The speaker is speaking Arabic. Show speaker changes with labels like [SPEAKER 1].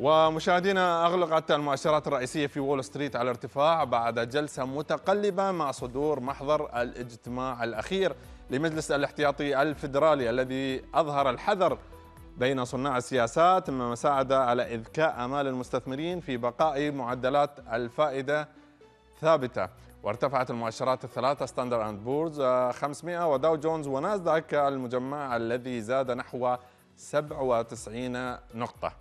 [SPEAKER 1] ومشاهدينا أغلقت المؤشرات الرئيسية في وول ستريت على ارتفاع بعد جلسة متقلبة مع صدور محضر الاجتماع الأخير لمجلس الاحتياطي الفيدرالي الذي أظهر الحذر بين صناع السياسات مما ساعد على إذكاء آمال المستثمرين في بقاء معدلات الفائدة ثابتة. وارتفعت المؤشرات الثلاثة ستاندر أند بورز 500 وداو جونز وناسداك المجمع الذي زاد نحو 97 نقطة.